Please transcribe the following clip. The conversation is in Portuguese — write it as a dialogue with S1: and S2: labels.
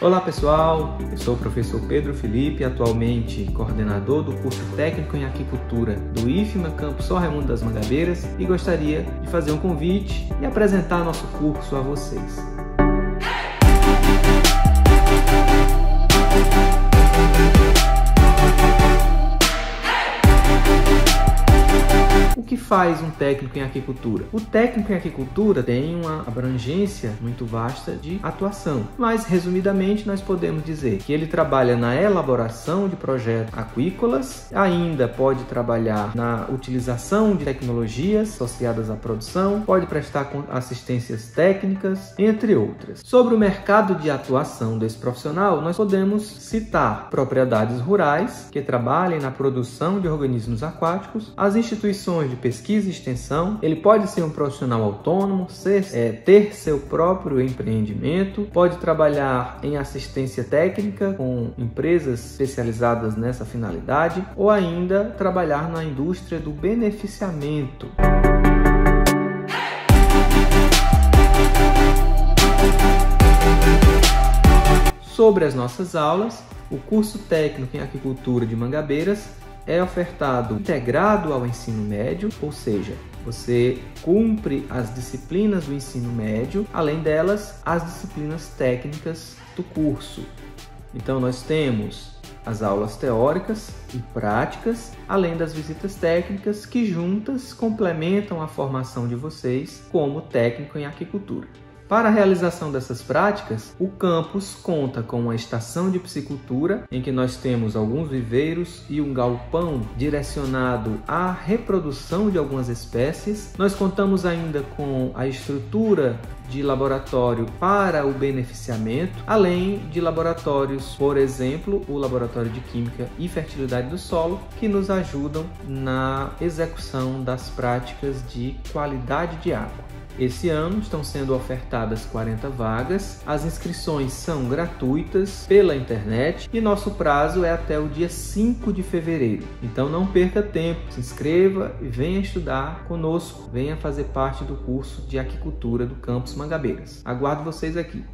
S1: Olá pessoal, eu sou o professor Pedro Felipe, atualmente coordenador do curso técnico em aquicultura do IFMA Campo São Raimundo das Mangabeiras e gostaria de fazer um convite e apresentar nosso curso a vocês. Faz um técnico em aquicultura? O técnico em aquicultura tem uma abrangência muito vasta de atuação, mas resumidamente nós podemos dizer que ele trabalha na elaboração de projetos aquícolas, ainda pode trabalhar na utilização de tecnologias associadas à produção, pode prestar assistências técnicas, entre outras. Sobre o mercado de atuação desse profissional, nós podemos citar propriedades rurais que trabalhem na produção de organismos aquáticos, as instituições de pesquisa e extensão, ele pode ser um profissional autônomo, ser, é, ter seu próprio empreendimento, pode trabalhar em assistência técnica com empresas especializadas nessa finalidade. Ou ainda trabalhar na indústria do beneficiamento. Sobre as nossas aulas, o curso técnico em aquicultura de Mangabeiras é ofertado integrado ao ensino médio, ou seja, você cumpre as disciplinas do ensino médio, além delas, as disciplinas técnicas do curso. Então, nós temos as aulas teóricas e práticas, além das visitas técnicas que juntas complementam a formação de vocês como técnico em aquicultura. Para a realização dessas práticas, o campus conta com uma estação de piscicultura, em que nós temos alguns viveiros e um galpão direcionado à reprodução de algumas espécies. Nós contamos ainda com a estrutura de laboratório para o beneficiamento, além de laboratórios, por exemplo, o Laboratório de Química e Fertilidade do Solo, que nos ajudam na execução das práticas de qualidade de água. Esse ano estão sendo ofertadas 40 vagas, as inscrições são gratuitas pela internet e nosso prazo é até o dia 5 de fevereiro. Então não perca tempo, se inscreva e venha estudar conosco, venha fazer parte do curso de aquicultura do campus Mangabeiras. Aguardo vocês aqui.